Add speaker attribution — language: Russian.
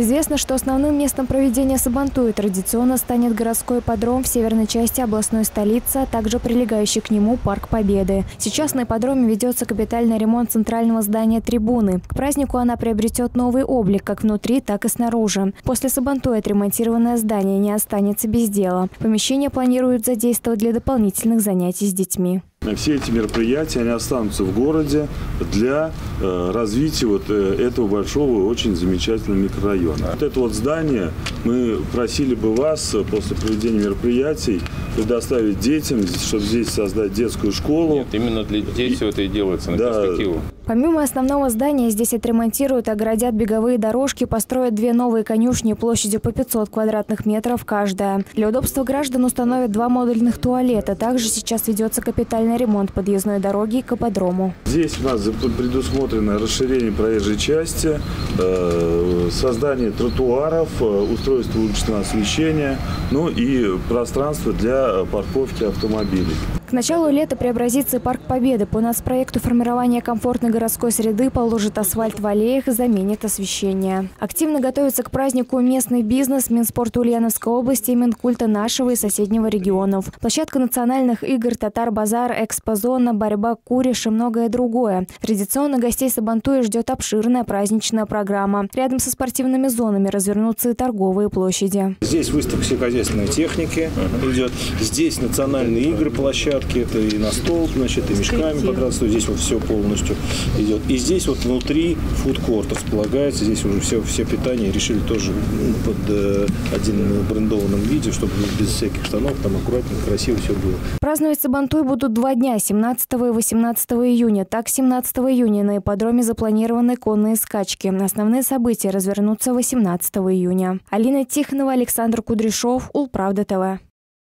Speaker 1: Известно, что основным местом проведения Сабантуя традиционно станет городской подром в северной части областной столицы, а также прилегающий к нему Парк Победы. Сейчас на ипподроме ведется капитальный ремонт центрального здания трибуны. К празднику она приобретет новый облик как внутри, так и снаружи. После Сабантуя отремонтированное здание не останется без дела. Помещение планируют задействовать для дополнительных занятий с детьми.
Speaker 2: Все эти мероприятия, они останутся в городе для э, развития вот э, этого большого, очень замечательного микрорайона. Вот это вот здание мы просили бы вас э, после проведения мероприятий предоставить детям, чтобы здесь создать детскую школу.
Speaker 3: Нет, именно для детей все это и делается на
Speaker 2: Да.
Speaker 3: перспективу.
Speaker 1: Помимо основного здания, здесь отремонтируют, оградят беговые дорожки, построят две новые конюшни площадью по 500 квадратных метров каждая. Для удобства граждан установят два модульных туалета. Также сейчас ведется капитальный ремонт подъездной дороги к ипподрому.
Speaker 2: Здесь у нас предусмотрено расширение проезжей части, э, создание тротуаров, э, устройство уличного освещения, ну и пространство для парковки автомобилей.
Speaker 1: К началу лета преобразится Парк Победы. По нацпроекту формирования комфортной городской среды положит асфальт в аллеях и заменит освещение. Активно готовится к празднику местный бизнес, Минспорта Ульяновской области и Минкульта нашего и соседнего регионов. Площадка национальных игр, Татар-базар, экспозона, борьба, куриш и многое другое. Традиционно гостей Сабантуя ждет обширная праздничная программа. Рядом со спортивными зонами развернутся и торговые площади.
Speaker 4: Здесь выставка сельскохозяйственной техники идет. Здесь национальные игры, площадки. Это и на стол, значит, и мешками подрастают. Здесь вот все полностью идет. И здесь вот внутри фудкорт располагается. Здесь уже все, все питание решили тоже ну, под э, один брендованном виде, чтобы без всяких штанов, там аккуратно, красиво все было.
Speaker 1: Праздновать Сабантуй будут два дня – 17 и 18 июня. Так, 17 июня на ипподроме запланированы конные скачки. Основные события развернутся 18 июня. Алина Тихонова, Александр Кудряшов, Улправда ТВ.